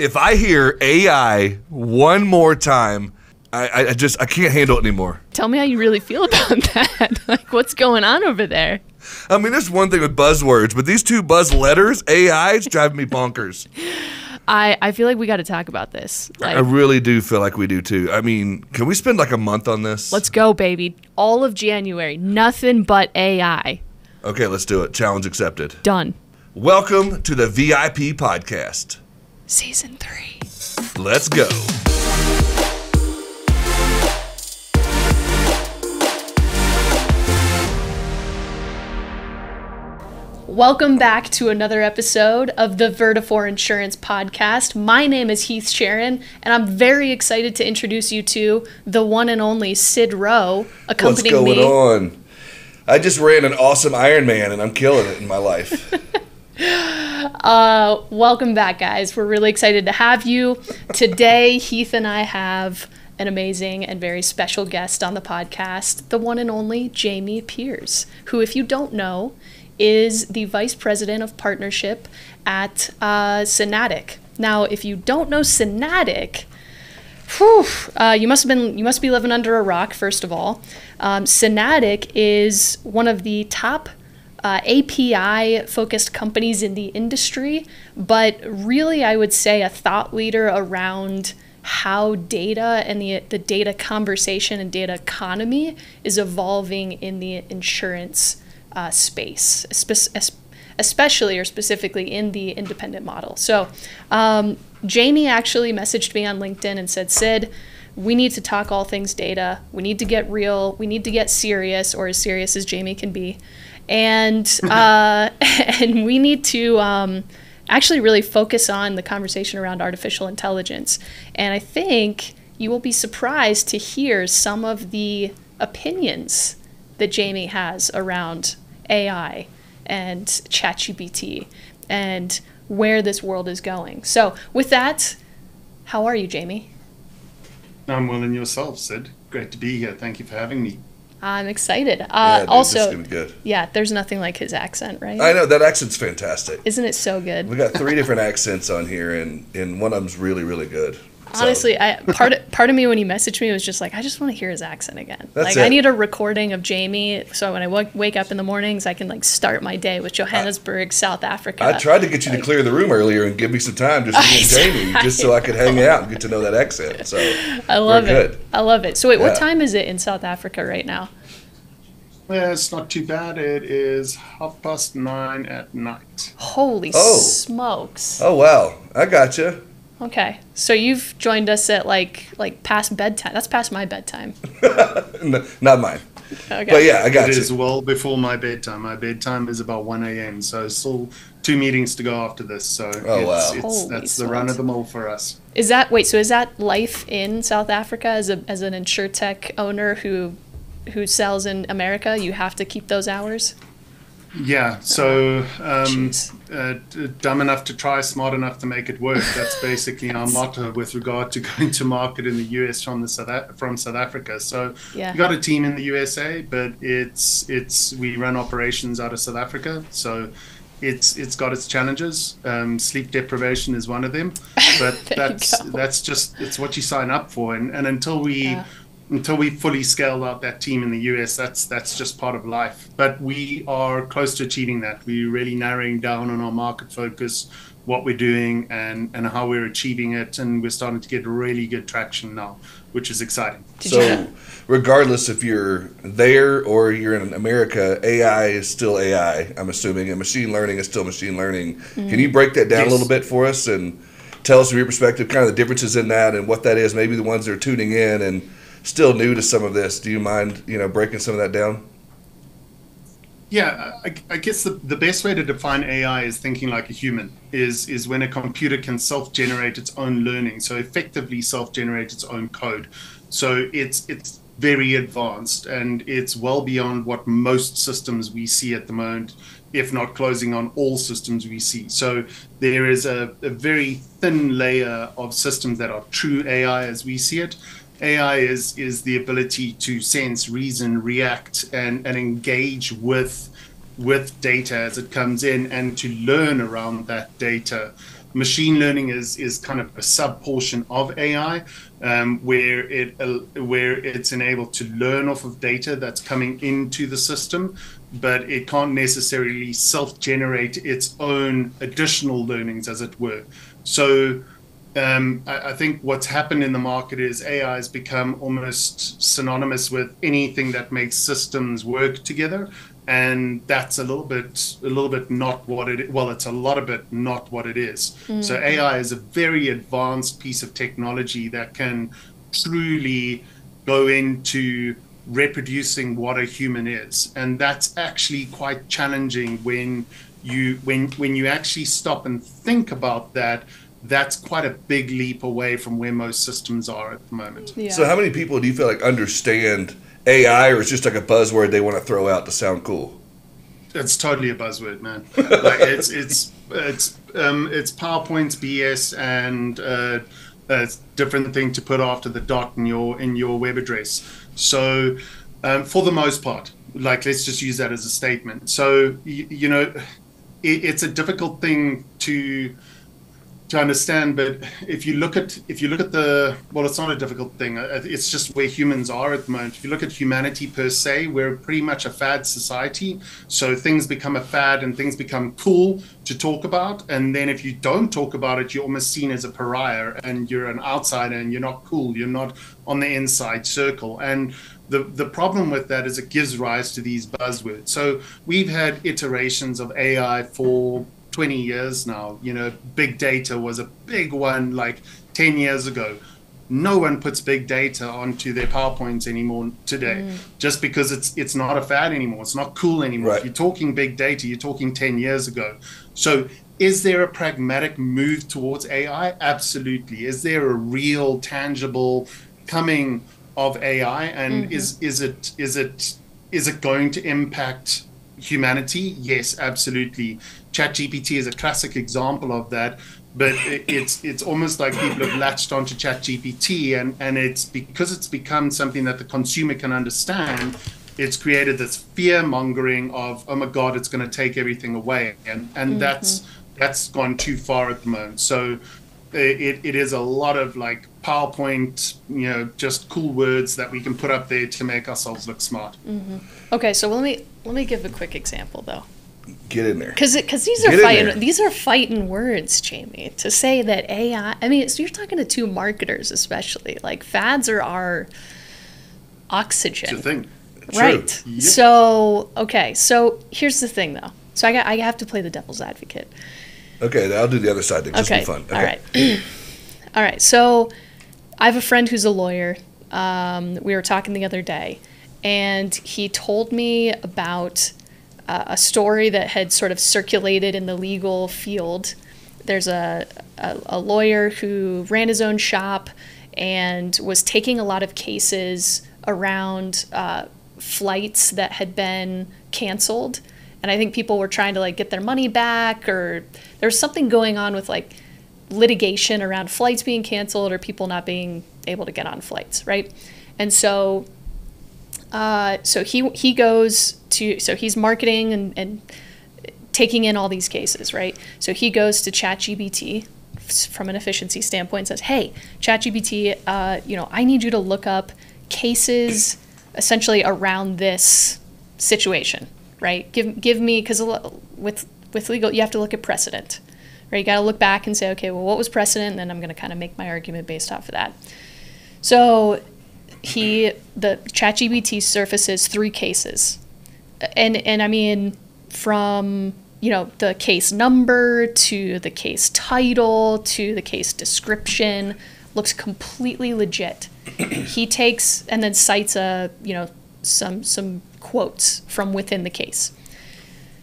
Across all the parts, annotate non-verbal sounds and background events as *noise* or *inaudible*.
if I hear AI one more time, I, I- just I can't handle it anymore. Tell me how you really feel *laughs* about that. *laughs* like, what's going on over there? I mean, there's one thing with buzzwords, but these two buzz letters, AI, is driving me bonkers. *laughs* I, I feel like we got to talk about this. Like, I really do feel like we do too. I mean, can we spend like a month on this? let's go, baby. All of January, nothing but AI. Okay, let's do it. Challenge accepted. Done. Welcome to the VIP podcast. Season three. Let's go. Welcome back to another episode of the Vertafore Insurance Podcast. My name is Heath Sharon, and I'm very excited to introduce you to the one and only Sid Rowe, accompanying me. What's going me. on? I just ran an awesome Ironman and I'm killing it in my life. *laughs* Uh, welcome back, guys. We're really excited to have you. Today, Heath and I have an amazing and very special guest on the podcast, the one and only Jamie Peers, who, if you don't know, is the Vice President of Partnership at uh, Synatic. Now, if you don't know Synatic, Whew, uh, you must have been you must be living under a rock. First of all, um, Synatic is one of the top uh, API focused companies in the industry, but really, I would say a thought leader around how data and the the data conversation and data economy is evolving in the insurance uh, space, especially or specifically in the independent model. So, um, Jamie actually messaged me on LinkedIn and said, Sid, we need to talk all things data. We need to get real. We need to get serious, or as serious as Jamie can be. And, *laughs* uh, *laughs* and we need to um, actually really focus on the conversation around artificial intelligence. And I think you will be surprised to hear some of the opinions that Jamie has around AI and ChatGPT and where this world is going. So, with that, how are you, Jamie? I'm well and yourself, Sid. Great to be here. Thank you for having me. I'm excited. Yeah, Uh, is also, be good. yeah, there's nothing like his accent, right? I know that accent's fantastic. Isn't it so good? We got three different *laughs* accents on here, and, and one of them's really, really good. So, Honestly, I part of, *laughs* part of me when he messaged me was just like, I just want to hear his accent again. That's like, I need a recording of Jamie, so when I w- wake up in the mornings, I can like start my day with Johannesburg, South Africa. I tried to get you to clear the room earlier and give me some time, just me and *laughs* Jamie, just so I could hang out and get to know that accent. So I love we're it. good. I love it. So wait, Yeah. what time is it in South Africa right now? Well, it's not too bad. It is half past nine at night. Holy Oh. smokes! Oh wow, I got you. Okay, so you've joined us at like like past bedtime. That's past my bedtime. *laughs* Not mine, Okay. but yeah, I got It you. is well before my bedtime. My bedtime is about 1 a.m., so still two meetings to go after this. So Oh, wow. it's, it's, Holy that's the run of the mill for us. Is that wait? So is that life in South Africa as a as an insurtech owner who who sells in America? You have to keep those hours. Yeah, so um, uh, dumb enough to try, smart enough to make it work. That's basically our motto with regard to *laughs* going to market in the US from the South from South Africa. So Yeah. we got a team in the USA, but it's it's we run operations out of South Africa. So it's it's got its challenges. Um, sleep deprivation is one of them, *laughs* but that's that's just it's what you sign up for. And and until we Yeah. Until we fully scaled out that team in the US, that's that's just part of life. But we are close to achieving that. We're really narrowing down on our market focus, what we're doing, and and how we're achieving it, and we're starting to get really good traction now, which is exciting. Did you So, know? regardless if you're there or you're in America, AI is still AI. I'm assuming, and machine learning is still machine learning. Mm-hmm. Can you break that down a little bit for us and tell us from your perspective, kind of the differences in that and what that is? Maybe the ones that are tuning in and still new to some of this. Do you mind, you know, breaking some of that down? Yeah, I, I guess the, the best way to define AI is thinking like a human. Is is when a computer can self-generate its own learning, so effectively self-generate its own code. So it's it's very advanced and it's well beyond what most systems we see at the moment, if not closing on all systems we see. So there is a, a very thin layer of systems that are true AI as we see it. AI is is the ability to sense, reason, react, and and engage with with data as it comes in, and to learn around that data. machine learning is is kind of a sub portion of AI, um, where it uh, where it's enabled to learn off of data that's coming into the system, but it can't necessarily self generate its own additional learnings, as it were. So um, I, I, think what's happened in the market is AI has become almost synonymous with anything that makes systems work together, and that's a little bit a little bit not what it well it's a lot of it not what it is. Mm-hmm. So AI is a very advanced piece of technology that can truly go into reproducing what a human is, and that's actually quite challenging when you when when you actually stop and think about that that's quite a big leap away from where most systems are at the moment. Yeah. So, how many people do you feel like understand AI, or it's just like a buzzword they want to throw out to sound cool? It's totally a buzzword, man. *laughs* like it's it's it's um, it's PowerPoint's BS and uh, a different thing to put after the dot in your in your web address. So, um, for the most part, like let's just use that as a statement. So, you, you know, it, it's a difficult thing to to understand but if you look at if you look at the well it's not a difficult thing. Uh, it's just where humans are at the moment. If you look at humanity per se we're pretty much a fad society. So things become a fad and things become cool to talk about. And then if you don't talk about it you're almost seen as a pariah and you're an outsider and you're not cool. You're not on the inside circle. And the, the problem with that is it gives rise to these buzzwords. So we've had iterations of AI for 20 years now. You know, big data was a big one like 10 years ago. No one puts big data onto their PowerPoints anymore today, mm. just because it's it's not a fad anymore. It's not cool anymore. Right. If you're talking big data, you're talking 10 years ago. So is there a pragmatic move towards AI? Absolutely. Is there a real, tangible coming of AI? And mm-hmm. is is it is it is it going to impact humanity? Yes, absolutely. ChatGPT is a classic example of that. But it's it's almost like people have latched onto ChatGPT, and and it's because it's become something that the consumer can understand. It's created this fear mongering of oh my god, it's going to take everything away, and and mm-hmm. that's that's gone too far at the moment. So it, it is a lot of like PowerPoint, you know, just cool words that we can put up there to make ourselves look smart. Mm-hmm. Okay, so let me let me give a quick example though. Get in there. Because because these are Get fighting these are fighting words, Jamie. To say that AI, I mean, so you're talking to two marketers, especially like fads are our oxygen. It's a thing. Right. Yep. So okay, so here's the thing though. So I got I have to play the devil's advocate. Okay, I'll do the other side. Just okay. be fun. Okay. All right. *clears throat* All right. So I have a friend who's a lawyer. Um, we were talking the other day, and he told me about uh, a story that had sort of circulated in the legal field. There's a, a, a lawyer who ran his own shop and was taking a lot of cases around uh, flights that had been canceled and I think people were trying to like get their money back or there's something going on with like litigation around flights being canceled or people not being able to get on flights, right? And so uh, so he he goes to so he's marketing and, and taking in all these cases, right? So he goes to ChatGPT from an efficiency standpoint and says, "Hey, ChatGPT, uh, you know, I need you to look up cases essentially around this situation, right? Give give me because with with legal you have to look at precedent, right? You got to look back and say, okay, well, what was precedent, and then I'm going to kind of make my argument based off of that. So he the ChatGPT surfaces three cases, and and I mean from you know the case number to the case title to the case description looks completely legit. *clears throat* he takes and then cites a you know some some quotes from within the case.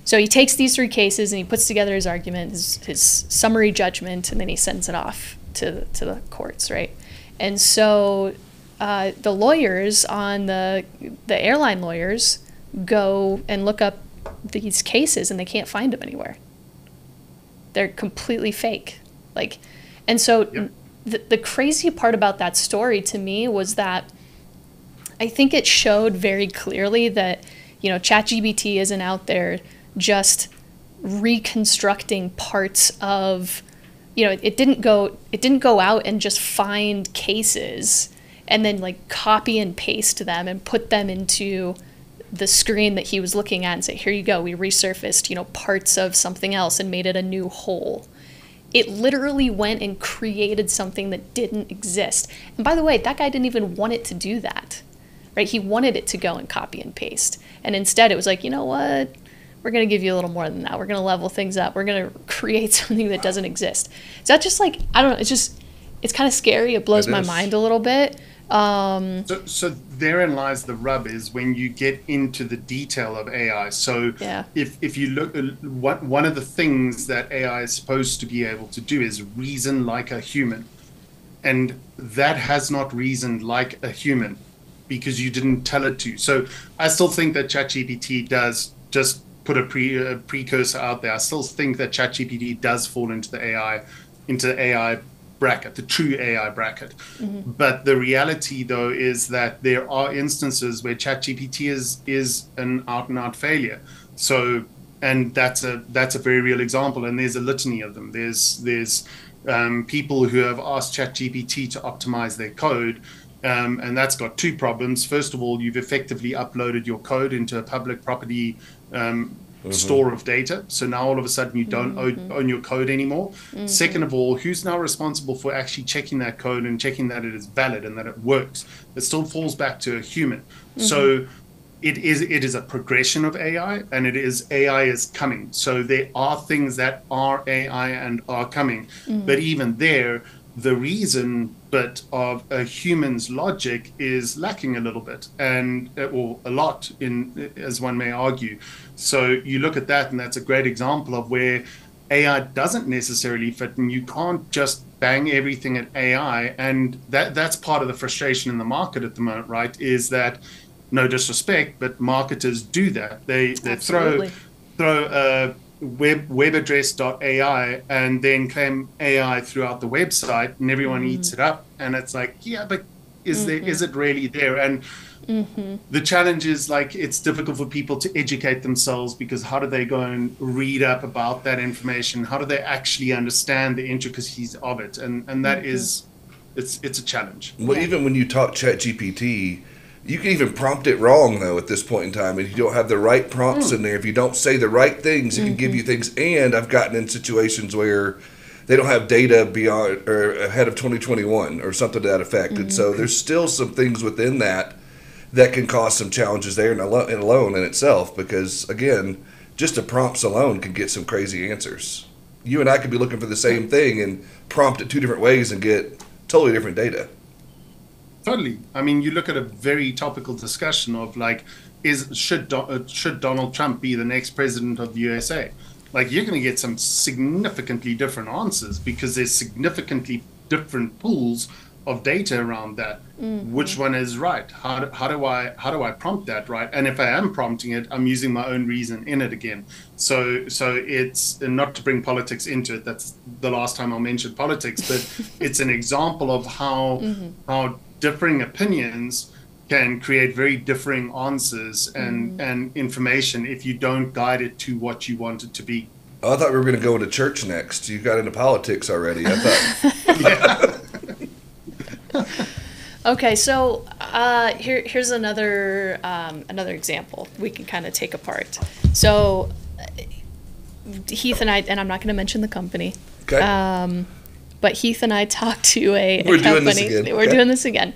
So he takes these three cases and he puts together his argument, his, his summary judgment, and then he sends it off to, to the courts, right? And so uh, the lawyers on the the airline lawyers go and look up these cases and they can't find them anywhere. They're completely fake. Like, and so yep. the, the crazy part about that story to me was that I think it showed very clearly that, you know, ChatGPT isn't out there just reconstructing parts of you know, it didn't go it didn't go out and just find cases and then like copy and paste them and put them into the screen that he was looking at and say, "Here you go. We resurfaced, you know, parts of something else and made it a new whole." It literally went and created something that didn't exist. And by the way, that guy didn't even want it to do that. Right? He wanted it to go and copy and paste. And instead it was like, "You know what? We're going to give you a little more than that. We're going to level things up. We're going *laughs* to create something that doesn't exist." Is that just like I don't know, it's just it's kind of scary. It blows It my mind a little bit. Um, So, so therein lies the rub is when you get into the detail of AI. So Yeah. if, if you look, uh, one, one of the things that AI is supposed to be able to do is reason like a human. And that has not reasoned like a human because you didn't tell it to. So I still think that ChatGPT does just put a, pre, a precursor out there. I still think that ChatGPT does fall into the AI, into the AI bracket, the true AI bracket. But the reality, though, is that there are instances where ChatGPT is is an out and out failure. So, and that's a that's a very real example. And there's a litany of them. There's there's um, people who have asked ChatGPT to optimize their code. Um, and that's got two problems. First of all, you've effectively uploaded your code into a public property um, Mm-hmm. store of data. So now all of a sudden you don't mm-hmm. own, own your code anymore. Mm-hmm. Second of all, who's now responsible for actually checking that code and checking that it is valid and that it works? It still falls back to a human. So it is it is a progression of AI and it is AI is coming. So there are things that are AI and are coming. Mm. But even there, the reason but of a human's logic is lacking a little bit and uh, or a lot in as one may argue so you look at that and that's a great example of where ai doesn't necessarily fit and you can't just bang everything at ai and that that's part of the frustration in the market at the moment right is that no disrespect but marketers do that they they Absolutely. throw throw a web web address.ai and then claim AI throughout the website and everyone mm-hmm. eats it up and it's like yeah but is there is mm-hmm. it really there? And mm-hmm. the challenge is like it's difficult for people to educate themselves because how do they go and read up about that information? How do they actually understand the intricacies of it? And and that is it's it's a challenge. Well, Yeah. even when you talk Chat GPT, you can even prompt it wrong though at this point in time, if you don't have the right prompts in hmm. there. If you don't say the right things, it can give you mm-hmm. things. And I've gotten in situations where they don't have data beyond or ahead of 2021 or something to that effect, and so mm-hmm. there's still some things within that that can cause some challenges there and alone in itself. Because again, just the prompts alone can get some crazy answers. You and I could be looking for the same thing and prompt it two different ways and get totally different data. Totally. I mean, you look at a very topical discussion of like, is should Do- uh, should Donald Trump be the next president of the USA? Like, you're going to get some significantly different answers because there's significantly different pools of data around that. Which one is right? How do, how do I how do I prompt that right? And if I am prompting it, I'm using my own reason in it again. So so it's not to bring politics into it. That's the last time I'll mention politics, but *laughs* it's an example of how how differing opinions can create very differing answers and and information if you don't guide it to what you want it to be. Oh, I thought we were going to go into church next. You got into politics already. I thought. *laughs* Okay, so uh, here here's another um, another example we can kind of take apart. So uh, Heath and I, and I'm not going to mention the company, Okay. um, but Heath and I talked to a, a We're doing company. this again, We're okay. doing this again.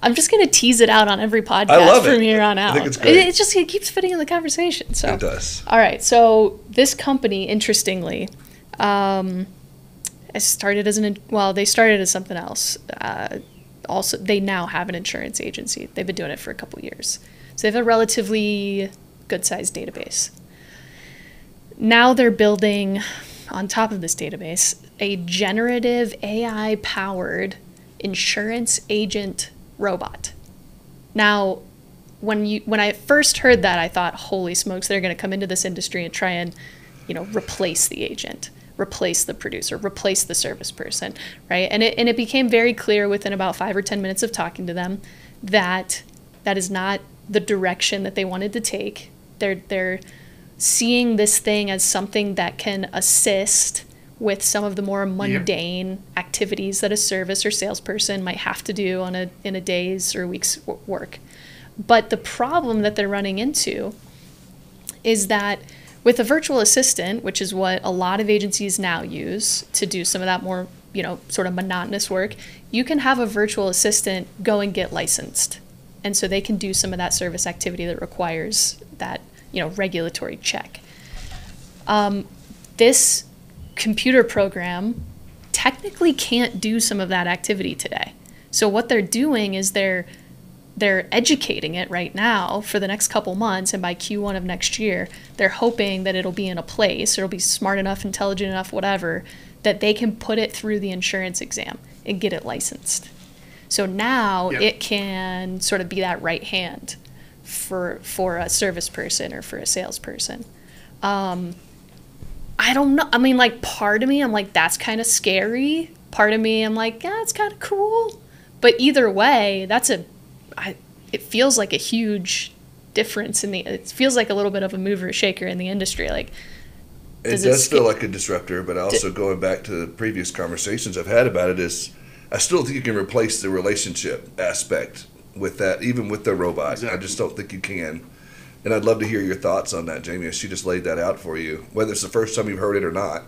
I'm just going to tease it out on every podcast from here on I out. think it's great. It, it just it keeps fitting in the conversation. So it does. all right, so this company, interestingly, um, it started as an well, they started as something else. Uh, also, they now have an insurance agency. They've been doing it for a couple years, so they have a relatively good-sized database. Now they're building, on top of this database, a generative AI-powered insurance agent robot. Now, when you when I first heard that, I thought, "Holy smokes, they're going to come into this industry and try and, you know, replace the agent, replace the producer, replace the service person, right?" And it and it became very clear within about 5 or 10 minutes of talking to them that that is not the direction that they wanted to take. They're they're seeing this thing as something that can assist with some of the more mundane activities that a service or salesperson might have to do on a in a day's or week's work. But the problem that they're running into is that with a virtual assistant, which is what a lot of agencies now use to do some of that more, you know, sort of monotonous work, you can have a virtual assistant go and get licensed. And so they can do some of that service activity that requires that, you know, regulatory check. Um, this computer program technically can't do some of that activity today. So what they're doing is they're they're educating it right now for the next couple months and by Q1 of next year they're hoping that it'll be in a place it'll be smart enough intelligent enough whatever that they can put it through the insurance exam and get it licensed so now Yep. it can sort of be that right hand for for a service person or for a salesperson um, I don't know. I mean, like, part of me, I'm like, that's kind of scary. Part of me, I'm like, yeah, it's kind of cool. But either way, that's a, I, it feels like a huge difference in the, it feels like a little bit of a mover shaker in the industry. Like, It Does it feel like a disruptor, but also going back to the previous conversations I've had about it is, I still think you can replace the relationship aspect with that, even with the robot. I just don't think you can. And I'd love to hear your thoughts on that, Jamie. As she just laid that out for you, whether it's the first time you've heard it or not.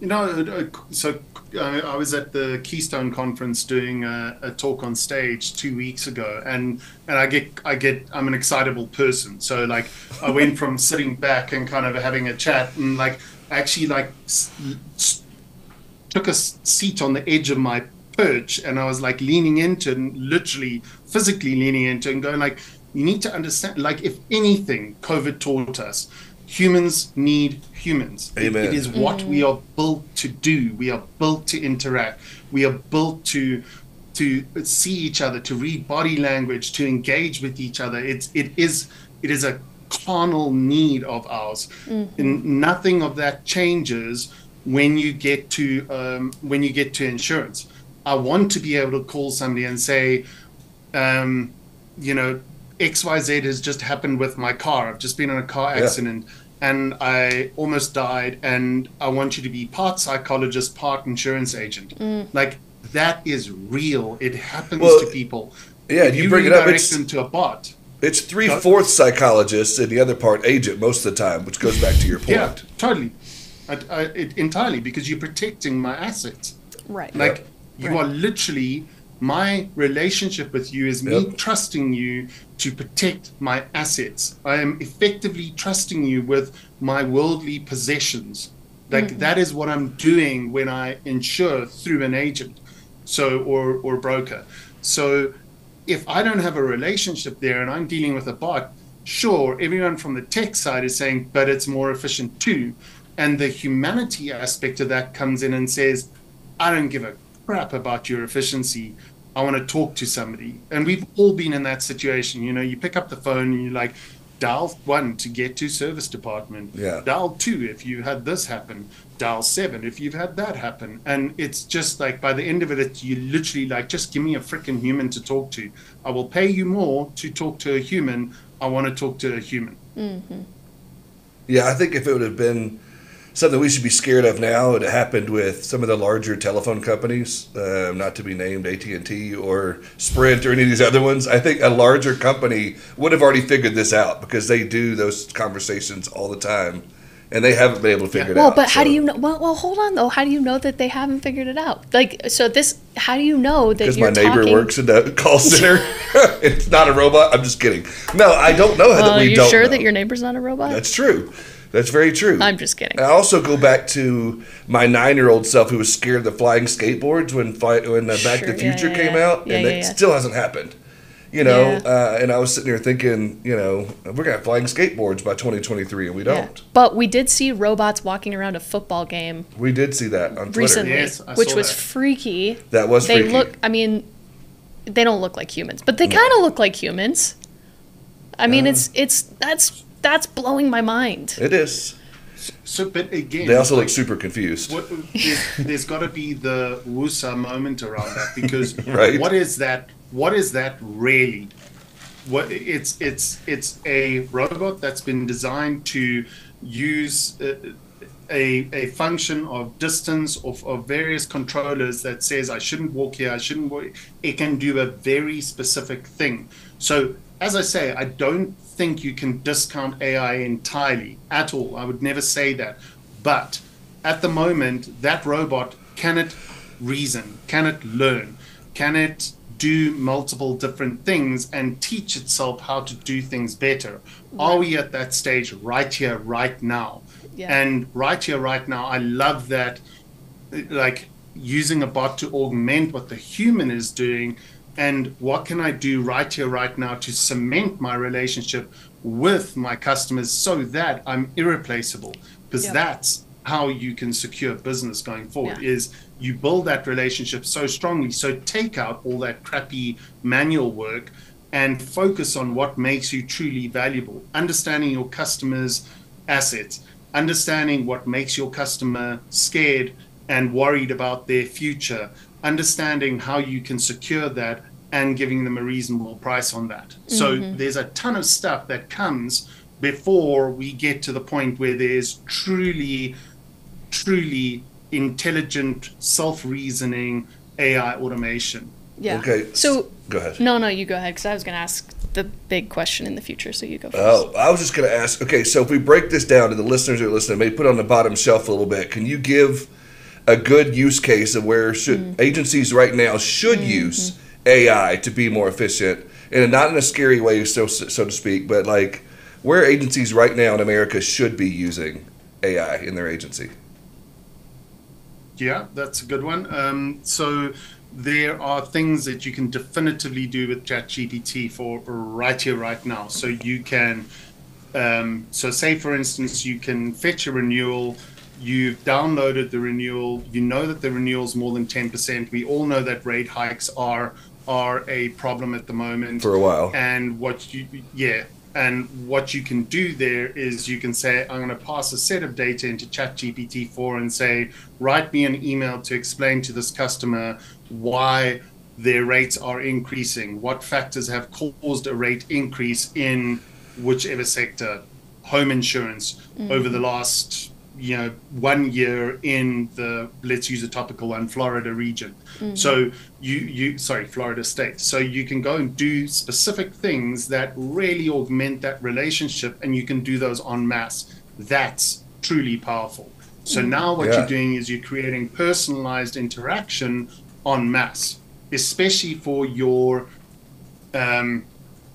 You know, uh, so uh, I was at the Keystone conference doing a, a talk on stage two weeks ago, and and I get I get I'm an excitable person, so like I went from *laughs* sitting back and kind of having a chat, and like actually like took a seat on the edge of my perch, and I was like leaning into, it and literally physically leaning into, it and going like, you need to understand, like if anything, COVID taught us. Humans need humans. It- Amen. it is what we are built to do. We are built to interact. We are built to to see each other, to read body language, to engage with each other. It's it is it is a carnal need of ours. And nothing of that changes when you get to um, when you get to insurance. I want to be able to call somebody and say, um, you know, XYZ has just happened with my car. I've just been in a car Yeah. accident and I almost died. And I want you to be part psychologist, part insurance agent. Mm. Like that is real. It happens Well, to people. yeah, If you bring it up, it's- them to a bot. It's three fourths psychologist and the other part agent most of the time, which goes back to your point. Yeah, totally. I, I, it, entirely because you're protecting my assets. right. Like you Right. are literally my relationship with you is me Yep. trusting you to protect my assets. I am effectively trusting you with my worldly possessions. Like mm. that is what I'm doing when I insure through an agent, so or or broker. So if I don't have a relationship there and I'm dealing with a bot, sure, everyone from the tech side is saying, but it's more efficient too. And the humanity aspect of that comes in and says, I don't give a crap about your efficiency. I want to talk to somebody. And we've all been in that situation. You know, you pick up the phone and you're like, dial one to get to service department. Yeah. Dial two if you had this happen. Dial seven if you've had that happen. And it's just like by the end of it, you literally like, just give me a freaking human to talk to. I will pay you more to talk to a human. I want to talk to a human. Mm-hmm. Yeah, I think if it would have been something we should be scared of now, it happened with some of the larger telephone companies, uh, not to be named AT and T or Sprint or any of these other ones. I think a larger company would have already figured this out because they do those conversations all the time, and they haven't been able to figure it Well, out. Well, but how do you know? Well, well, hold on though. How do you know that they haven't figured it out? Like, so this, how do you know that Because my neighbor talking? works in the *laughs* call *laughs* center. *laughs* it's not a robot. I'm just kidding. No, I don't know how Well, that are we you don't sure know. that your neighbor's not a robot? That's true. That's very true. I'm just kidding. I also go back to my nine-year-old self who was scared of the flying skateboards when fi- when uh, Back to the Future yeah, came yeah. out, Yeah, and yeah, it yeah. still hasn't happened. You know, Yeah. uh, and I was sitting here thinking, you know, we're gonna have flying skateboards by 2023, and we don't. But we did see robots walking around a football game We did see that on Twitter. recently, Yes, which was that. freaky. That was they freaky. look. I mean, they don't look like humans, but they kind of look like humans. I mean, Uh. it's it's that's that's blowing my mind. It is. So, but again, They also like, look super confused. what, there's, there's got to be the wusa moment around that because *laughs* Right. what is that? What is that really? What it's it's it's a robot that's been designed to use uh, a, a function of distance of, of various controllers that says I shouldn't walk here, I shouldn't walk. It can do a very specific thing. So, as I say, I don't think you can discount AI entirely at all. I would never say that. But at the moment, that robot can it reason? Can it learn? Can it do multiple different things and teach itself how to do things better? Are we at that stage right here, right now? Yeah. And right here, right now, I love that, like using a bot to augment what the human is doing. And what can I do right here, right now to cement my relationship with my customers so that I'm irreplaceable? Because Yep. that's how you can secure business going forward Yeah. is you build that relationship so strongly. So take out all that crappy manual work and focus on what makes you truly valuable. Understanding your customers' assets, understanding what makes your customer scared and worried about their future, understanding how you can secure that and giving them a reasonable price on that. So mm-hmm. there's a ton of stuff that comes before we get to the point where there's truly truly intelligent, self-reasoning AI automation. Yeah. Okay. So Go ahead. no, no, you go ahead because I was going to ask the big question in the future. So you go first. Oh, I was just going to ask. Okay, so if we break this down to the listeners who are listening, maybe put it on the bottom shelf a little bit. Can you give a good use case of where should Mm. agencies right now should Mm-hmm. use AI to be more efficient, and not in a scary way, so so to speak, but like where agencies right now in America should be using AI in their agency? Yeah, that's a good one. Um, so there are things that you can definitively do with ChatGPT for right here, right now. So you can, um, so say for instance, you can fetch a renewal. You've downloaded the renewal. You know that the renewal is more than ten percent. We all know that rate hikes are are a problem at the moment For a while. and what you yeah and what you can do there is you can say i'm going to pass a set of data into chatgpt 4 and say write me an email to explain to this customer why their rates are increasing what factors have caused a rate increase in whichever sector home insurance mm. over the last you know one year in the let's use a topical one florida region. So you you sorry florida state. So you can go and do specific things that really augment that relationship and you can do those en masse. That's truly powerful. So now what Yeah. you're doing is you're creating personalized interaction en masse especially for your um,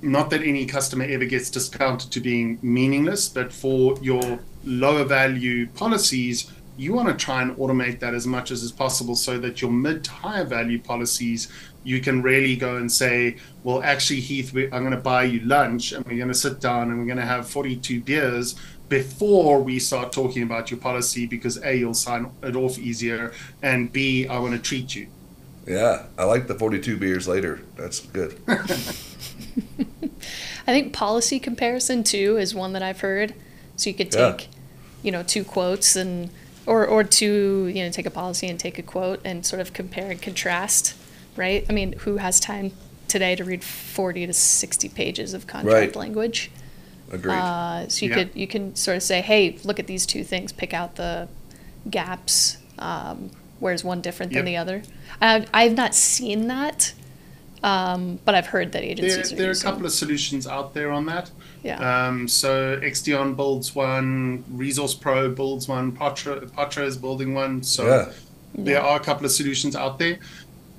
not that any customer ever gets discounted to being meaningless, but for your lower value policies, you want to try and automate that as much as is possible so that your mid to higher value policies, you can really go and say, well, actually, Heath, we, I'm going to buy you lunch and we're going to sit down and we're going to have 42 beers before we start talking about your policy because A, you'll sign it off easier, and B, I want to treat you. Yeah, I like the 42 beers later. That's good. *laughs* *laughs* I think policy comparison too is one that I've heard. So you could Yeah. Take, you know, two quotes and or or two, you know, take a policy and take a quote and sort of compare and contrast, right? I mean, who has time today to read 40 to 60 pages of contract Right. language? Agreed. Uh, so you Yeah. could you can sort of say, hey, look at these two things, pick out the gaps. Um, where's one different than Yep. the other? I, I've not seen that, um, but I've heard that There, agencies are there are a using. couple of solutions out there on that. yeah. Um, so Exdion builds one, Resource Pro builds one, Patra, Patra is building one. So Yeah. there are a couple of solutions out there.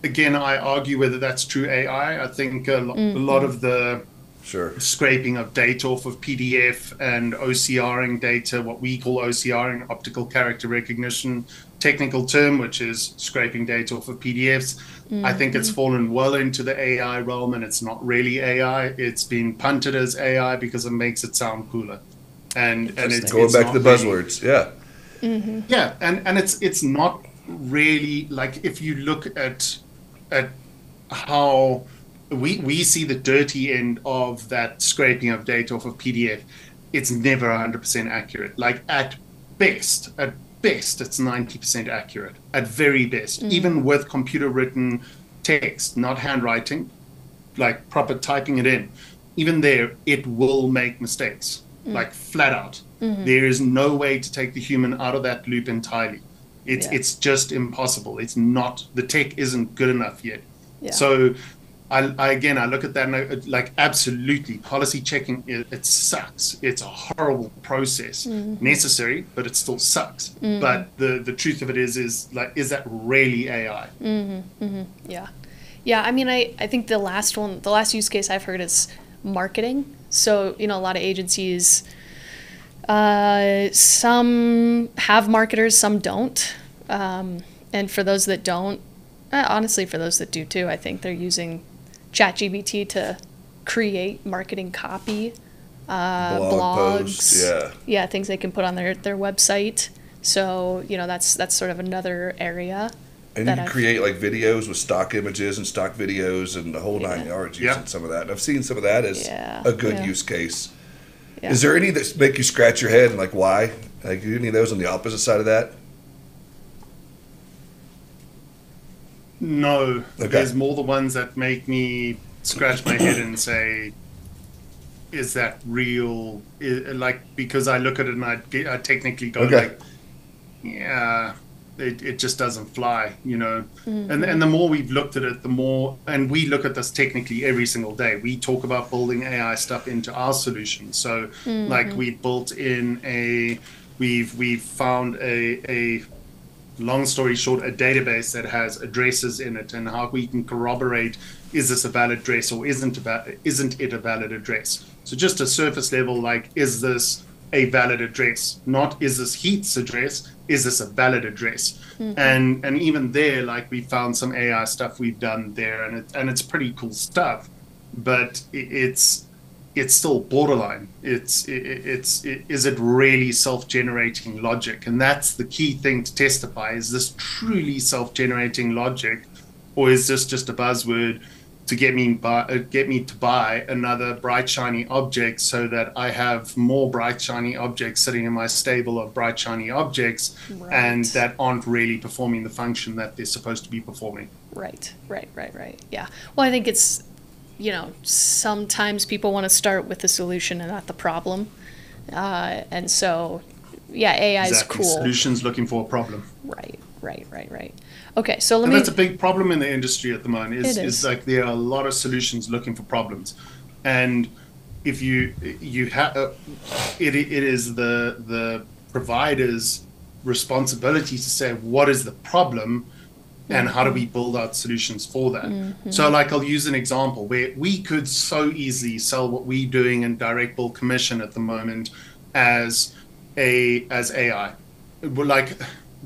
Again, I argue whether that's true AI. I think a, lo- a lot of the Sure. scraping of data off of PDF and OCRing data, what we call OCRing, optical character recognition, technical term, which is scraping data off of PDFs. I think it's mm-hmm. fallen well into the AI realm and it's not really AI. It's been punted as AI because it makes it sound cooler. And and it's Going it's back to not the really- buzzwords. Yeah. Mm-hmm. yeah, and and it's it's not really like if you look at at how we we see the dirty end of that scraping of data off of PDF, it's never 100% accurate. Like at best, at best, it's 90% accurate. At very best, even with computer written text, not handwriting, like proper typing it in, even there, it will make mistakes, like flat out. Mm-hmm. There is no way to take the human out of that loop entirely. It's Yeah. it's just impossible. It's not the tech isn't good enough yet. Yeah. So, I, I again I look at that and I, like absolutely policy checking it, it sucks. It's a horrible process, necessary, but it still sucks. But the the truth of it is is like is that really AI? Yeah. Yeah, I mean I, I think the last one the last use case I've heard is marketing. So, you know, a lot of agencies uh, some have marketers, some don't. Um, and for those that don't, uh, honestly, for those that do too, I think they're using ChatGPT to create marketing copy, uh, Blog blogs, posts, yeah. yeah, things they can put on their, their website. So you know that's that's sort of another area. And that you can I've- create like videos with stock images and stock videos and the whole nine Yeah. yards Yeah. some of that. And I've seen some of that as Yeah, a good yeah. use case. Yeah. Is there any that make you scratch your head and like why? Like any of those on the opposite side of that? No, Okay. there's more the ones that make me scratch my head and say, "Is that real?" I, like because I look at it and I, get- I technically go Okay. like, "Yeah, it, it just doesn't fly," you know. Mm-hmm. And and the more we've looked at it, the more and we look at this technically every single day. We talk about building AI stuff into our solution. So like mm-hmm. we built in a, we've we've found a a long story short, a database that has addresses in it and how we can corroborate is this a valid address or isn't a isn't it a valid address? So just a surface level, like is this a valid address? Not is this Heath's address? Is this a valid address? Mm-hmm. And and even there, like we found some AI stuff we've done there, and it, and it's pretty cool stuff, but it's it's still borderline. It's it, it's it, is it really self-generating logic, and that's the key thing to testify: is this truly self-generating logic, or is this just a buzzword to get me buy, uh, get me to buy another bright shiny object so that I have more bright shiny objects sitting in my stable of bright shiny objects, and that aren't really performing the function that they're supposed to be performing. Right, right, right, right. Yeah. Well, I think it's, you know, sometimes people want to start with the solution and not the problem. Uh, and so, yeah, AI is cool. Solutions looking for a problem. Right, right, right, right. Okay, so let And me. that's a big problem in the industry at the moment. Is, It is. is. like there are a lot of solutions looking for problems, and if you you have uh, it, it is the the provider's responsibility to say what is the problem and how do we build out solutions for that? Mm-hmm. So like i'll use an example where we could so easily sell what we're doing in direct bill commission at the moment as a as ai like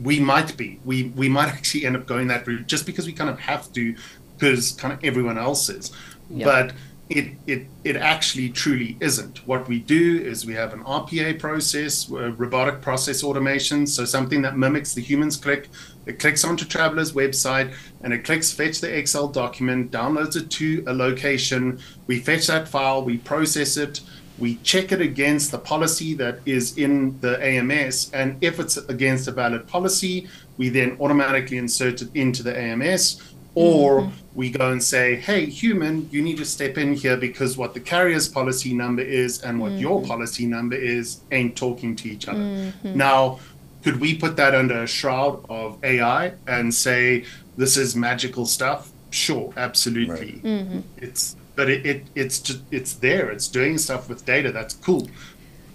we might be we we might actually end up going that route just because we kind of have to because kind of everyone else is. Yeah. but it, it it actually truly isn't. What we do is we have an RPA process, robotic process automation, so something that mimics the humans click. It clicks onto Traveler's website and it clicks fetch the Excel document, downloads it to a location. We fetch that file, we process it, we check it against the policy that is in the AMS, and if it's against a valid policy, we then automatically insert it into the AMS or we go and say, hey, human, you need to step in here because what the carrier's policy number is and what your policy number is ain't talking to each other. Now, could we put that under a shroud of AI and say this is magical stuff? Sure, absolutely. It's but it, it it's just it's there. It's doing stuff with data. That's cool.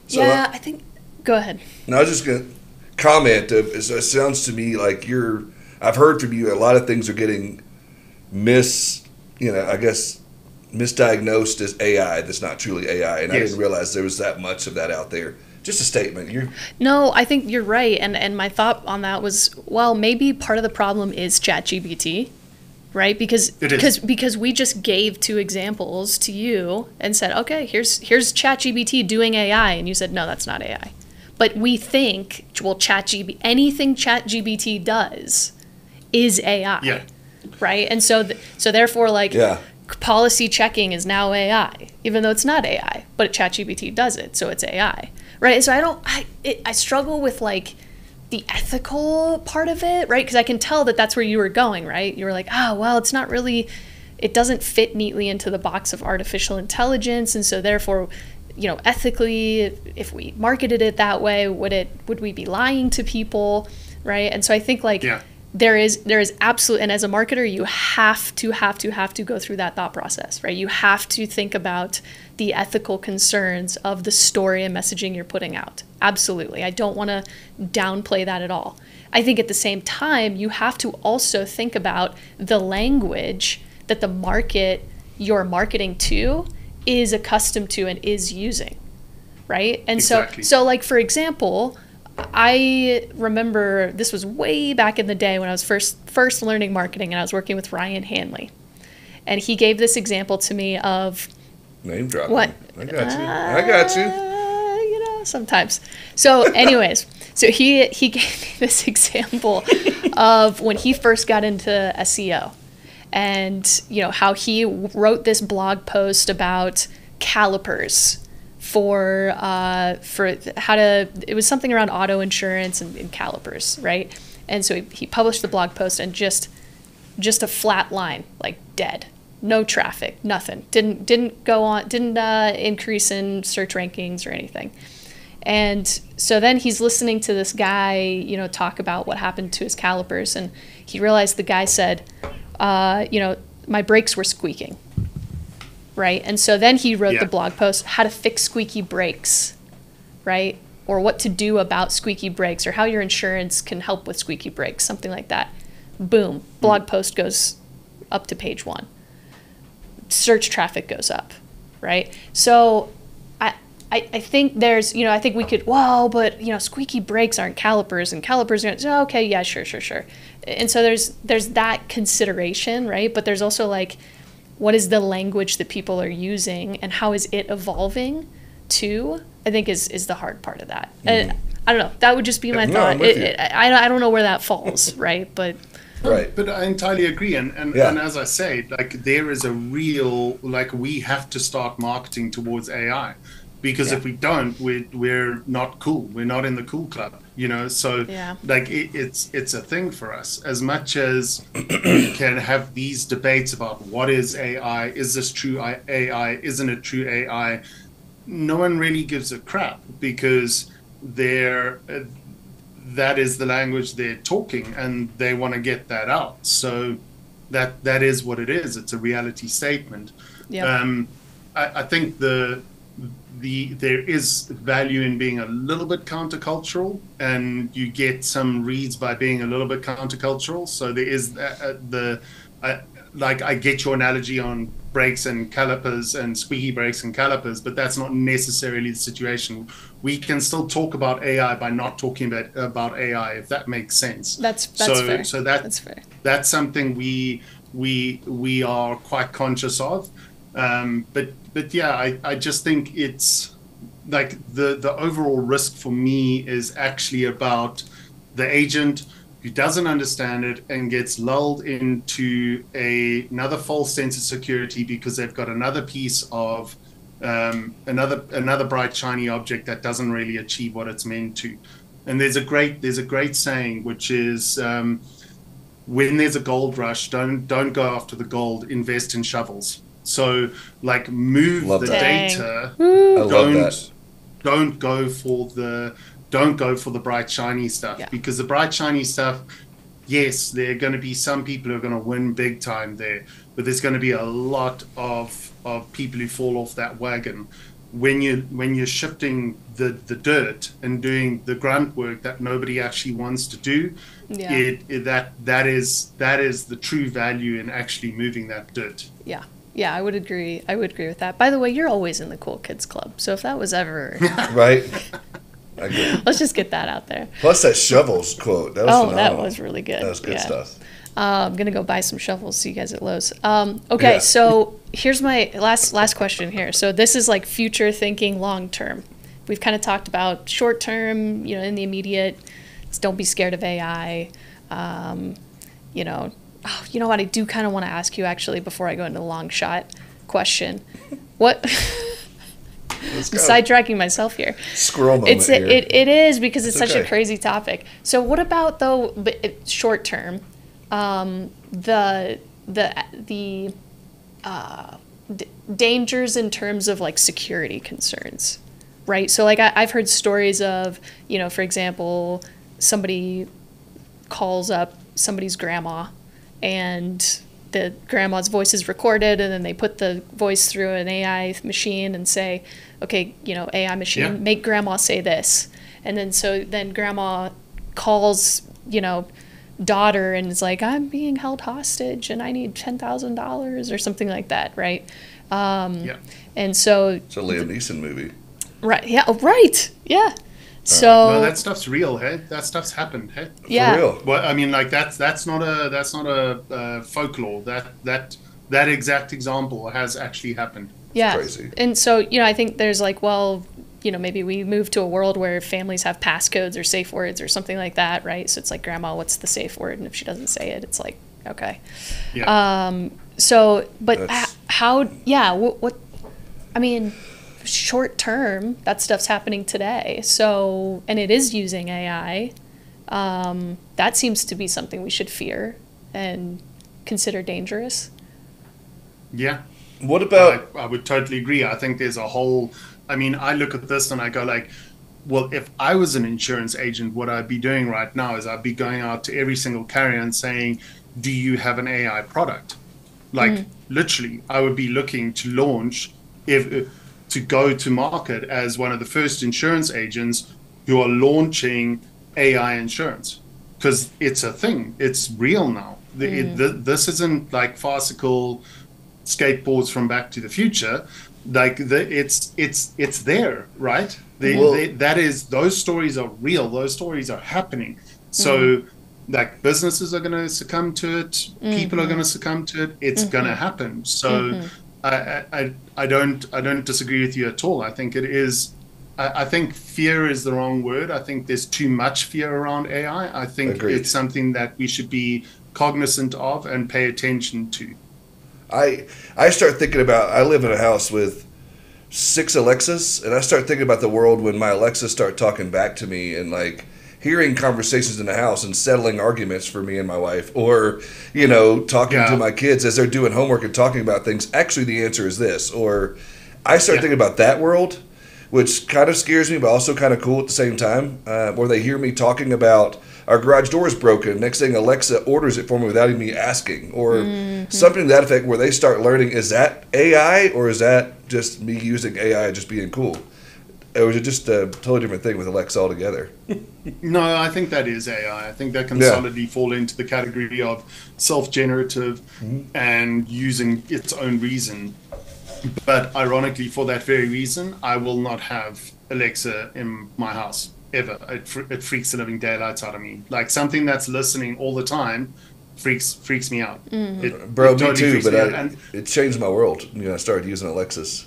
So, yeah, uh, I think. Go ahead. No, I was just gonna comment. It it sounds to me like you're. I've heard from you a lot of things are getting mis. You know, I guess misdiagnosed as AI. That's not truly AI, and I didn't realize there was that much of that out there. Just a statement. You're No, I think you're right. And and my thought on that was, well, maybe part of the problem is ChatGPT, right? Because because because we just gave two examples to you and said, okay, here's here's ChatGPT doing AI, and you said, no, that's not AI. But we think, well, ChatGPT, anything ChatGPT does is AI, Yeah. Right? And so th- so therefore, like Yeah. policy checking is now AI, even though it's not AI, but ChatGPT does it, so it's AI, right? So I don't, I, it, I struggle with like the ethical part of it, right? Because I can tell that that's where you were going, right? You were like, oh, well, it's not really, it doesn't fit neatly into the box of artificial intelligence, and so therefore, you know, ethically, if, if we marketed it that way, would it would we be lying to people, right? And so I think like Yeah. There is there is absolute and as a marketer you have to have to have to go through that thought process right? You have to think about the ethical concerns of the story and messaging you're putting out. Absolutely. I don't want to downplay that at all. I think at the same time you have to also think about the language that the market you're marketing to is accustomed to and is using right? And Exactly. so so like for example I remember this was way back in the day when I was first first learning marketing and I was working with Ryan Hanley. And he gave this example to me of Name dropping. what I got you. I got you. Uh, you know, sometimes. So anyways, so he he *laughs* gave me this example of when he first got into SEO and you know how he wrote this blog post about calipers for uh, for how to it was something around auto insurance and, and calipers right? And so he, he published the blog post and just just a flat line like dead. No traffic nothing. Didn't didn't go on didn't uh, increase in search rankings or anything. And so then he's listening to this guy you know talk about what happened to his calipers and he realized the guy said uh, you know my brakes were squeaking right? And so then he wrote Yeah. the blog post how to fix squeaky brakes right? Or what to do about squeaky brakes or how your insurance can help with squeaky brakes something like that. Boom hmm. blog post goes up to page one. Search traffic goes up right? So I, I i think there's you know i think we could well but you know squeaky brakes aren't calipers and calipers are oh, okay yeah sure sure sure. And so there's there's that consideration right? But there's also like what is the language that people are using and how is it evolving too i think is is the hard part of that. And i don't know. That would just be my No, thought. I'm It- it- I, I don't know where that falls *laughs* right? But Right. But I entirely agree, and and, Yeah. and as I say, like there is a real like we have to start marketing towards AI, because Yeah. if we don't, we're we're not cool. We're not in the cool club, you know. So Yeah. like it, it's it's a thing for us. As much as *clears throat* we can have these debates about what is AI, is this true AI, isn't it true AI, no one really gives a crap because they're uh, that is the language they're talking and they want to get that out so that that is what it is it's a reality statement yeah um, I, I think the the there is value in being a little bit countercultural and you get some reads by being a little bit countercultural. So there is uh, uh, the uh, like i get your analogy on brakes and calipers and squeaky brakes and calipers but that's not necessarily the situation. We can still talk about ai by not talking about about ai if that makes sense. That's that's so fair. so that that's fair. that's something we we we are quite conscious of um, but but yeah I, I just think it's like the the overall risk for me is actually about the agent who doesn't understand it and gets lulled into a, another false sense of security because they've got another piece of um, another another bright shiny object that doesn't really achieve what it's meant to and there's a great there's a great saying which is um, when there's a gold rush, don't don't go after the gold. Invest in shovels. So like move Love the that. Data. I Don't that. don't go for the don't go for the bright shiny stuff Yeah. because the bright shiny stuff. Yes, there are going to be some people who are going to win big time there, but there's going to be a lot of of people who fall off that wagon when you when you're shifting the the dirt and doing the grunt work that nobody actually wants to do Yeah. it, it that that is that is the true value in actually moving that dirt Yeah. Yeah, I would agree. I would agree with that. By the way, you're always in the cool kids club. So if that was ever *laughs* Right. Agree. let's just get that out there. Plus that shovels quote. That was Oh, that was really good. That was good Yeah. stuff. Uh, I'm gonna go buy some shovels. See you guys at Lowe's. Um, okay, Yeah. so here's my last last question here. So this is like future thinking, long term. We've kind of talked about short term. You know, in the immediate, don't be scared of AI. Um, you know, oh, you know what? I do kind of want to ask you actually before I go into the long shot question. What? *laughs* Sidetracking myself here. Squirrel moment It's here. it, it is because it's, It's such a crazy topic. So what about though short term, um, the the the uh, d- dangers in terms of like security concerns, right? So like I, I've heard stories of you know, for example, somebody calls up somebody's grandma, and the grandma's voice is recorded, and then they put the voice through an AI machine and say, okay, you know, AI machine, Yeah. make grandma say this, and then so then grandma calls you know daughter and is like i'm being held hostage and i need $10000 or something like that right um, Yeah. and so It's a Liam Neeson movie. right yeah oh, right yeah so No, that stuff's real, hey. That stuff's happened, hey. yeah For real. Well, I mean, like that's that's not a that's not a uh, folklore. That that that exact example has actually happened. yeah crazy. and so you know i think there's like well you know maybe we move to a world where families have passcodes or safe words or something like that right so it's like grandma what's the safe word and if she doesn't say it it's like okay Yeah. Um, so, but That's- how? Yeah, what, what? I mean, short term, that stuff's happening today. So, and it is using AI. Um, that seems to be something we should fear and consider dangerous. yeah. What about I, I would totally agree. I think there's a whole. I mean, I look at this and I go like, well, if I was an insurance agent, what I'd be doing right now is I'd be going out to every single carrier and saying, "Do you have an AI product?" Like literally, I would be looking to launch if to go to market as one of the first insurance agents who are launching AI insurance because it's a thing. It's real now. The, it, mm. th this isn't like farcical skateboards from Back to the Future. Like the, it's it's it's there, right? The, Well- the, that is those stories are real. Those stories are happening. So, mm. like businesses are going to succumb to it. People are mm-hmm. going to succumb to it. It's going to mm-hmm. happen. So, I, I I I don't I don't disagree with you at all. I think it is. I I think fear is the wrong word. I think there's too much fear around AI. I think Agreed. it's something that we should be cognizant of and pay attention to. I I start thinking about I live in a house with six Alexas and I start thinking about the world when my Alexas start talking back to me and like hearing conversations in the house and settling arguments for me and my wife or you know talking Yeah. to my kids as they're doing homework and talking about things actually the answer is this or I start Yeah. thinking about that world which kind of scares me but also kind of cool at the same time uh, where they hear me talking about our garage door is broken next thing alexa orders it for me without even me asking or something to that effect where they start learning is that ai or is that just me using ai just being cool or was it just a totally different thing with alexa altogether *laughs* No, I think that is AI. I think that can Yeah. solidly fall into the category of self-generative mm-hmm. and using its own reason. But ironically, for that very reason, I will not have Alexa in my house ever. It, fr- it freaks the living daylights out of me. Like something that's listening all the time freaks freaks me out. Mm-hmm. It, bro it me totally too but me I. And it changed my world you know i started using alexas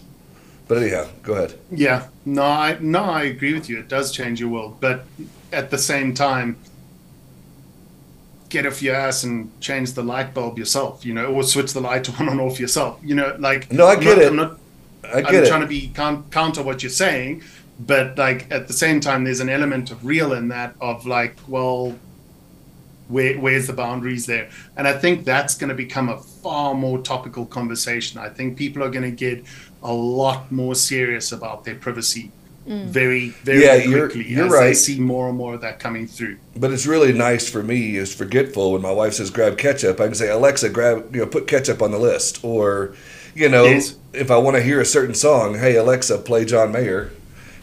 but anyhow go ahead Yeah, no, I no, I agree with you. It does change your world, but at the same time, get off your ass and change the light bulb yourself, you know, or switch the light *laughs* on and off yourself, you know, like. No, I I'm get not- it. I'm not. i I'm get it trying to be coun- counter what you're saying, but like at the same time, there's an element of real in that of like, well, where, where's the boundaries there? And I think that's going to become a far more topical conversation. I think people are going to get a lot more serious about their privacy very, very Yeah, you're- quickly you're as they see more and more of that coming through. But it's really nice for me as forgetful when my wife says grab ketchup. I can say Alexa, grab you know put ketchup on the list, or you know Yes. if I want to hear a certain song, hey Alexa, play John Mayer,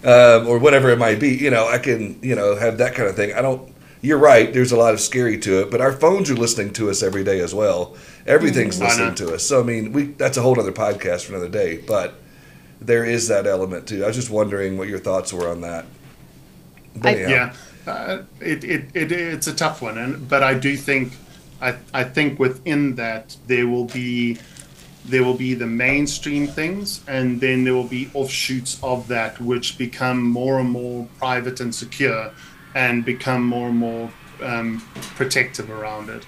um, or whatever it might be. You know I can you know have that kind of thing. I don't. You're right. There's a lot of scary to it, but our phones are listening to us every day as well. Everything's know. listening to us. So I mean, we that's a whole other podcast for another day. But there is that element too. I was just wondering what your thoughts were on that. But I- anyhow. Yeah, uh, it, it, it it's a tough one, and but I do think I I think within that there will be there will be the mainstream things, and then there will be offshoots of that which become more and more private and secure, and become more and more um, protective around it.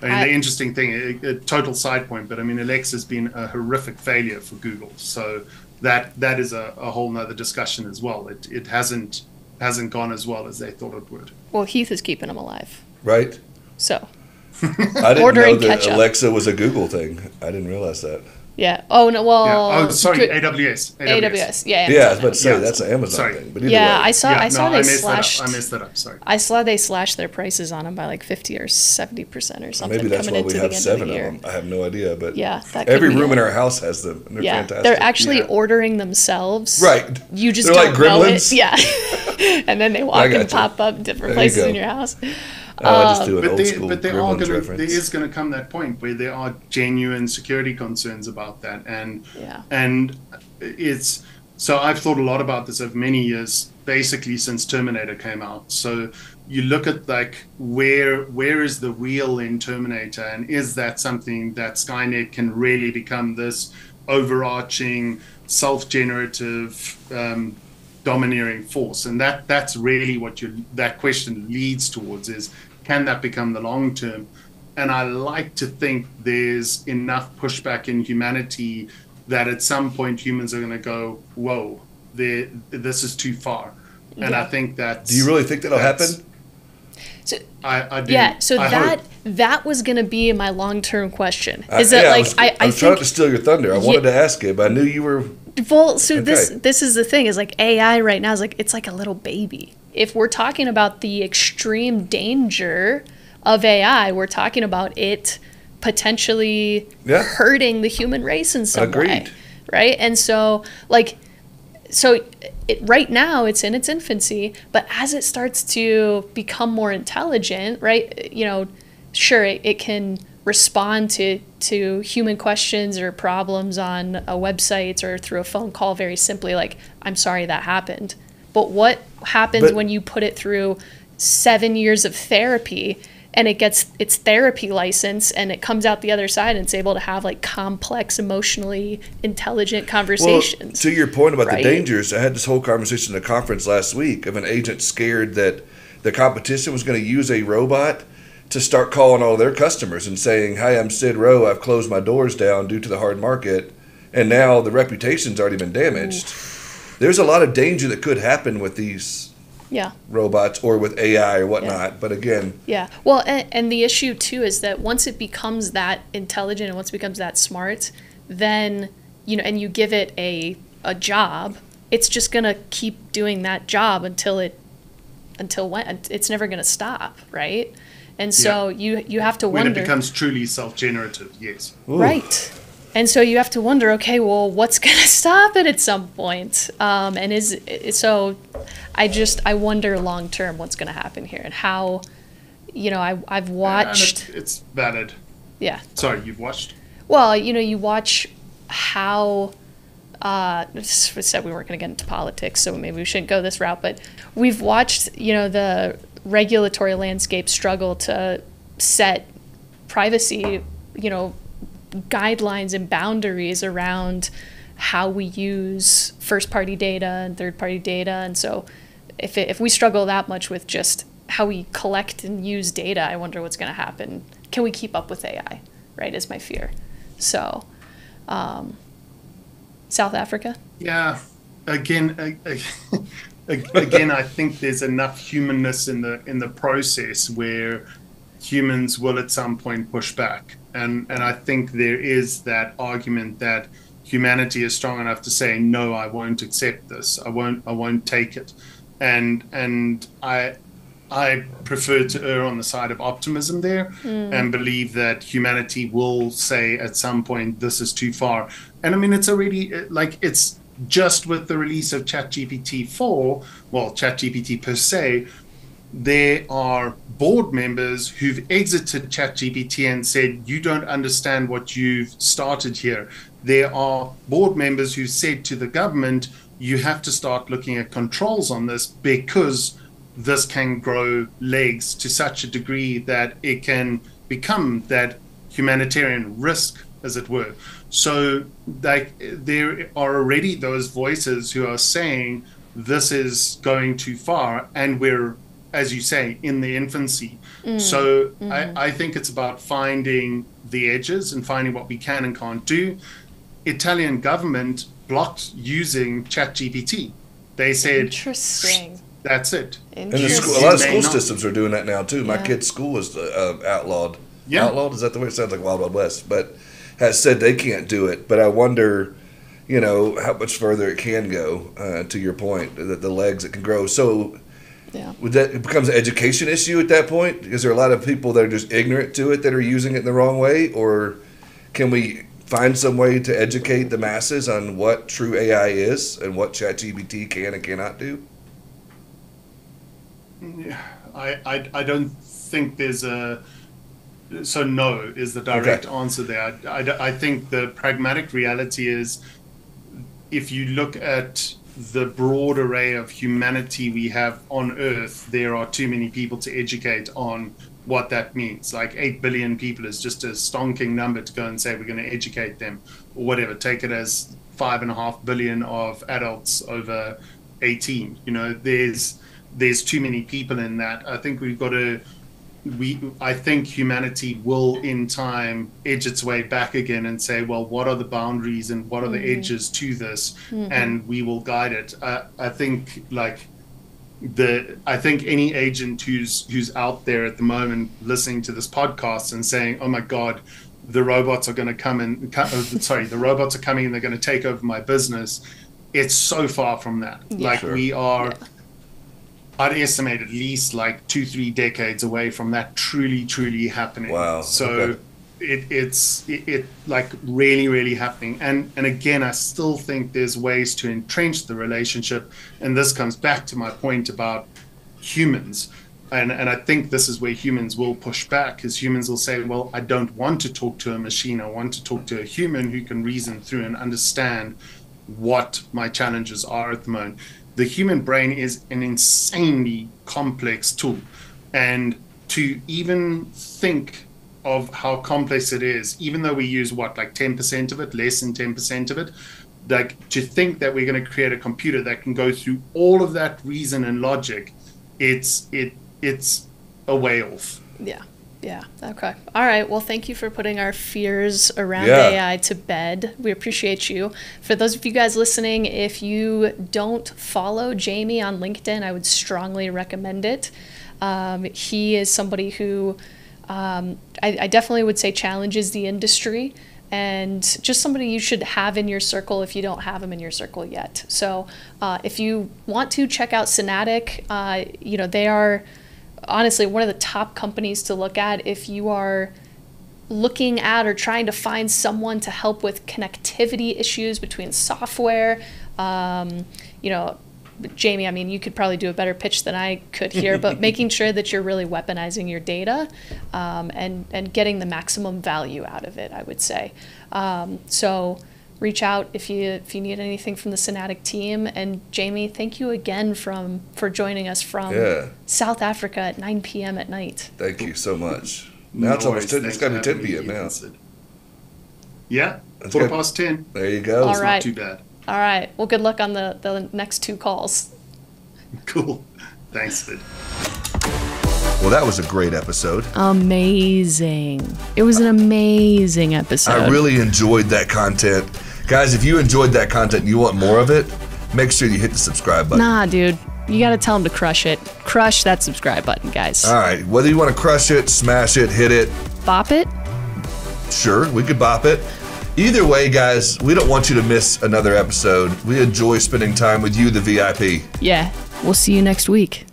I mean, I- the interesting thing, a, a total side point, but I mean, Alexa's been a horrific failure for Google, so that that is a, a whole nother discussion as well. It it hasn't hasn't gone as well as they thought it would. Well, Heath is keeping them alive. right. So *laughs* I didn't Ordering know that ketchup. Alexa was a Google thing. I didn't realize that. Yeah. Oh no. Well. Yeah. Oh, sorry, good- AWS. AWS. Yeah. Yeah, I was about to say Yeah. that's an Amazon Sorry. thing. But Yeah, way. I saw. Yeah, I saw no, they I messed slashed. that up. I messed that up. Sorry. I saw they slashed their prices on them by like fifty or seventy percent or something Maybe that's coming why we have seven of of the year. them. I have no idea, but Yeah, that could every be room it. in our house has them, and they're yeah, fantastic. they're actually Yeah. ordering themselves. Right. You just They're don't like know gremlins. it. Yeah. *laughs* and then they walk and gotcha. pop up different There places go. in your house. I just do an But, old there, school but there are gonna, reference. there is going to come that point where there are genuine security concerns about that, and Yeah. and it's so I've thought a lot about this over many years, basically since Terminator came out. So you look at like where where is the real in Terminator, and is that something that Skynet can really become this overarching, self-generative, um, domineering force? And that that's really what you that question leads towards is can that become the long term? And I like to think there's enough pushback in humanity that at some point humans are going to go, whoa, this is too far. And I think that. do you really think that'll happen? So, I, I do. yeah. So I that hope. that was gonna be my long term question. Uh, I- Is that yeah, like was, I, I, was trying to steal your thunder. I wanted to ask it, but I knew you were. Well, so this this is the thing is like AI right now is like it's like a little baby. If we're talking about the extreme danger of AI, we're talking about it potentially Yeah. hurting the human race in some way, Agreed. right? And so like so it, right now it's in its infancy, but as it starts to become more intelligent, right? You know, sure it, it can respond to to human questions or problems on a website or through a phone call very simply like I'm sorry that happened. But what happens But- when you put it through 7 years of therapy and it gets its therapy license and it comes out the other side and it's able to have like complex emotionally intelligent Well, conversations. to your point about right? the dangers, I had this whole conversation at a conference last week of an agent scared that the competition was going to use a robot to start calling all their customers and saying, "Hi, I'm Sid Rowe. I've closed my doors down due to the hard market, and now the reputation's already been damaged." There's a lot of danger that could happen with these yeah. robots or with AI or whatnot. But again, Yeah. Well, and, and the issue too is that once it becomes that intelligent and once it becomes that smart, then you know, and you give it a a job, it's just gonna keep doing that job until it until when it's never gonna stop, right? And so you you have to when wonder it becomes truly self-generative, yes. ooh, right. And so you have to wonder, okay, well, what's *laughs* gonna stop it at some point? Um, and is so, I just I wonder long term what's gonna happen here and how, you know, I I've watched. it- it's valid. Yeah. Sorry, you've watched? Well, you know, you watch how. Uh, was said we weren't going to get into politics, so maybe we shouldn't go this route. But we've watched, you know, the regulatory landscape struggle to set privacy, you know, guidelines and boundaries around how we use first-party data and third-party data. And so, if it, if we struggle that much with just how we collect and use data, I wonder what's going to happen. Can we keep up with AI? Right, is my fear. So, um, South Africa. Yeah. Again, *laughs* a- again, I think there's enough humanness in the in the process where humans will at some point push back, and and I think there is that argument that humanity is strong enough to say no, I won't accept this. I won't. I won't take it, and and I. I prefer to err on the side of optimism there and believe that humanity will say at some point this is too far. And I mean, it's already uh, like it's just with the release of ChatGPT 4, well, ChatGPT per se, there are board members who've exited ChatGPT and said, You don't understand what you've started here. There are board members who said to the government, You have to start looking at controls on this because this can grow legs to such a degree that it can become that humanitarian risk, as it were. So, there are already those voices who are saying this is going too far, and we're, as you say, in the infancy. So, I, I think it's about finding the edges and finding what we can and can't do. Italian government blocked using ChatGPT. They said Interesting. that's it. and the Interesting. school, a lot of May school not. systems are doing that now too. My Yeah. kid's school is uh, outlawed. Yeah. Outlawed is that the way it sounds like Wild Wild West? But has said they can't do it. But I wonder, you know, how much further it can go. Uh, to your point, that the legs it can grow. So Yeah. would that it becomes an education issue at that point? Is there a lot of people that are just ignorant to it that are using it in the wrong way, or can we find some way to educate the masses on what true AI is and what ChatGPT can and cannot do? I, I, I don't think there's a so no is the direct Okay. answer there. I, I, I think the pragmatic reality is if you look at the broad array of humanity we have on Earth, there are too many people to educate on what that means. Like 8 billion people is just a stonking number to go and say we're going to educate them or whatever. Take it as five and a half billion of adults over 18. You know, there's there's too many people in that. I think we've got to we I think humanity will in time edge its way back again and say, well, what are the boundaries and what are the edges to this, and we will guide it. I, I think like the I think any agent who's who's out there at the moment listening to this podcast and saying, oh my god. The robots are going to come and co- uh, *laughs* sorry, the robots are coming and they're going to take over my business. It's so far from that. like Sure. we are, Yeah. I'd estimate at least like two, three decades away from that truly, truly happening. Wow, So okay. it, it's it, it like really, really happening. And and again, I still think there's ways to entrench the relationship. And this comes back to my point about humans. And, and I think this is where humans will push back because humans will say, well, I don't want to talk to a machine. I want to talk to a human who can reason through and understand what my challenges are at the moment. The human brain is an insanely complex tool. And to even think of how complex it is, even though we use what, like 10% of it, less than 10% of it, like to think that we're going to create a computer that can go through all of that reason and logic, it's it it's a way off. Yeah. Yeah. Okay. All right. Well, thank you for putting our fears around Yeah. AI to bed. We appreciate you. For those of you guys listening, if you don't follow Jamie on LinkedIn, I would strongly recommend it. Um, he is somebody who um, I, I definitely would say challenges the industry and just somebody you should have in your circle if you don't have them in your circle yet. So uh, if you want to check out Synatic, uh, you know, they are honestly one of the top companies to look at if you are looking at or trying to find someone to help with connectivity issues between software. Um, you know, Jamie, I mean, you could probably do a better pitch than I could here, but *laughs* making sure that you're really weaponizing your data um, and and getting the maximum value out of it, I would say. Um, so reach out if you if you need anything from the Synatic team. And Jamie, thank you again from for joining us from Yeah. South Africa at 9 p.m. at night. Thank you so much. Now it's almost 10, it's got to be 10 p.m. now. Yeah, That's quarter good. past ten. There you go. All It's right. not too bad. All right. Well, good luck on the the next two calls. *laughs* Cool. Thanks, Sid. Well, that was a great episode. Amazing. It was an amazing episode. I really enjoyed that content. Guys, if you enjoyed that content and you want more of it, make sure you hit the subscribe button. Nah, dude. You got to tell them to crush it. Crush that subscribe button, guys. All right, whether you want to crush it, smash it, hit it, Bop it. sure, we could bop it. Either way, guys, we don't want you to miss another episode. We enjoy spending time with you, the VIP. Yeah. We'll see you next week.